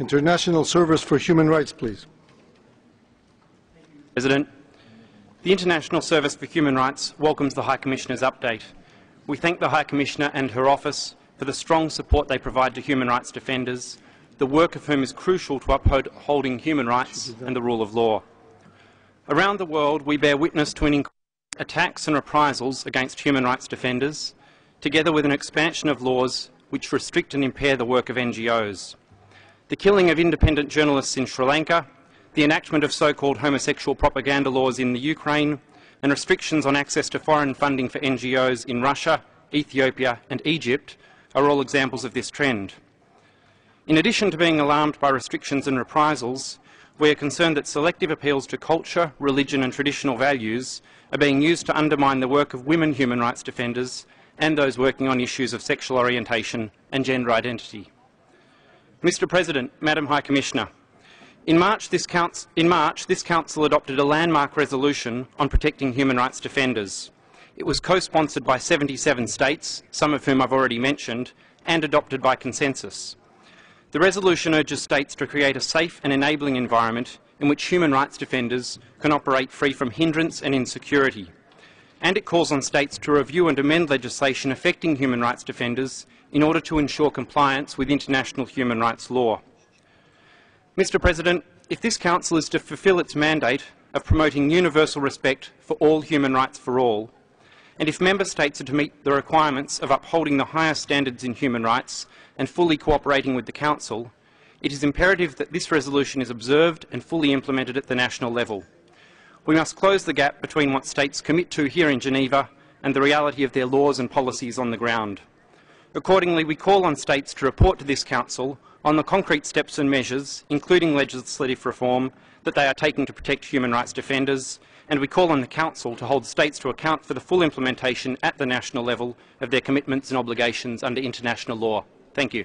International Service for Human Rights, please. President. The International Service for Human Rights welcomes the High Commissioner's update. We thank the High Commissioner and her office for the strong support they provide to human rights defenders, the work of whom is crucial to upholding human rights and the rule of law. Around the world, we bear witness to an increase in attacks and reprisals against human rights defenders, together with an expansion of laws which restrict and impair the work of NGOs. The killing of independent journalists in Sri Lanka, the enactment of so-called homosexual propaganda laws in the Ukraine, and restrictions on access to foreign funding for NGOs in Russia, Ethiopia and Egypt are all examples of this trend. In addition to being alarmed by restrictions and reprisals, we are concerned that selective appeals to culture, religion and traditional values are being used to undermine the work of women human rights defenders and those working on issues of sexual orientation and gender identity. Mr President, Madam High Commissioner, in March, in March, this Council adopted a landmark resolution on protecting human rights defenders. It was co-sponsored by 77 states, some of whom I've already mentioned, and adopted by consensus. The resolution urges states to create a safe and enabling environment in which human rights defenders can operate free from hindrance and insecurity. And it calls on states to review and amend legislation affecting human rights defenders in order to ensure compliance with international human rights law. Mr President, if this Council is to fulfil its mandate of promoting universal respect for all human rights for all, and if Member States are to meet the requirements of upholding the highest standards in human rights and fully cooperating with the Council, it is imperative that this resolution is observed and fully implemented at the national level. We must close the gap between what states commit to here in Geneva and the reality of their laws and policies on the ground. Accordingly, we call on states to report to this Council on the concrete steps and measures, including legislative reform, that they are taking to protect human rights defenders, and we call on the Council to hold states to account for the full implementation at the national level of their commitments and obligations under international law. Thank you.